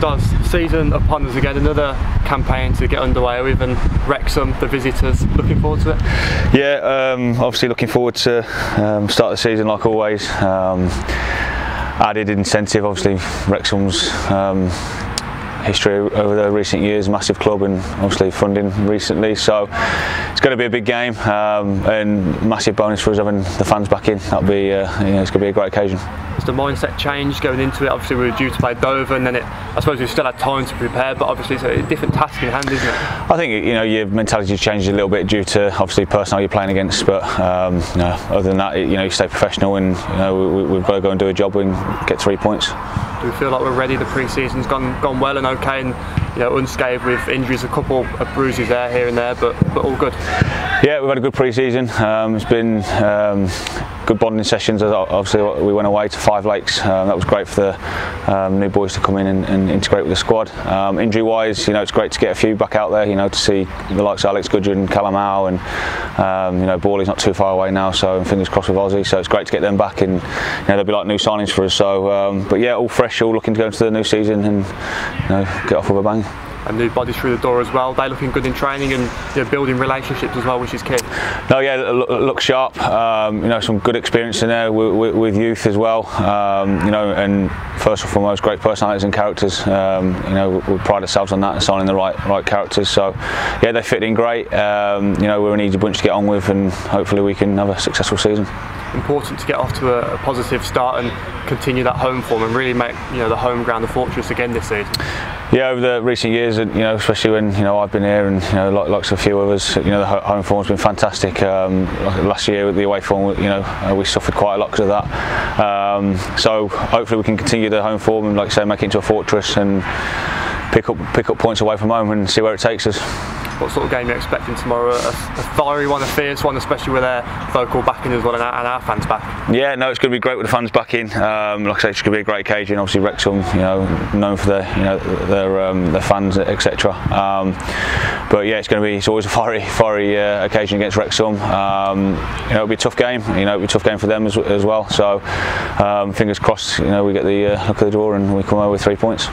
Stas, season upon us again, another campaign to get underway with and Wrexham, the visitors, looking forward to it? Yeah, um, obviously looking forward to um, start the season like always. Um, added incentive, obviously Wrexham's um, history over the recent years, massive club and obviously funding recently. So it's going to be a big game um, and massive bonus for us having the fans back in. That'll be, uh, you know, it's going to be a great occasion. Has the mindset changed going into it? Obviously we were due to play Dover and then it, I suppose we still had time to prepare, but obviously it's a different task in hand, isn't it? I think you know your mentality changed a little bit due to obviously personnel you're playing against, but um, you know, other than that, you know you stay professional and you know we, have got to go and do a job and get three points. Do we feel like we're ready? The pre-season's gone gone well and okay, and you know unscathed with injuries, a couple of bruises there, here and there, but but all good. Yeah, we've had a good pre-season. Um, it's been um, good bonding sessions. Obviously, we went away to Five Lakes. Um, that was great for the um, new boys to come in and, and integrate with the squad. Um, injury-wise, you know, it's great to get a few back out there. You know, to see the likes of Alex Callum Howe, and um, you know, Borley's not too far away now. So fingers crossed with Aussie. So it's great to get them back, and you know, they'll be like new signings for us. So, um, but yeah, all fresh, all looking to go into the new season and you know, get off with a bang and new bodies through the door as well. They're looking good in training and you know, building relationships as well, which is key. No, yeah, look, look sharp. Um, you know, some good experience in there with, with, with youth as well. Um, you know, and first and foremost, great personalities and characters. Um, you know, we pride ourselves on that and signing the right right characters. So, yeah, they fit in great. Um, you know, we're an easy bunch to get on with, and hopefully we can have a successful season important to get off to a, a, positive start and continue that home form and really make you know the home ground the fortress again this season. Yeah, over the recent years, you know, especially when you know I've been here and you know, like, like a few others, you know, the home form's been fantastic. Um, last year with the away form, you know, uh, we suffered quite a lot because of that. Um, so hopefully we can continue the home form and, like I say, make it into a fortress and pick up pick up points away from home and see where it takes us what sort of game you're expecting tomorrow? A, a, fiery one, a fierce one, especially with their vocal backing as well and our, and our fans back. Yeah, no, it's going to be great with the fans back in. Um, like I say, it's going to be a great occasion. Obviously, Wrexham, you know, known for their, you know, their um, their fans, etc. Um, but yeah, it's going to be it's always a fiery, fiery uh, occasion against Wrexham. Um, you know, it'll be a tough game. You know, it'll be a tough game for them as, as well. So, um, fingers crossed. You know, we get the uh, look of the draw and we come away with three points.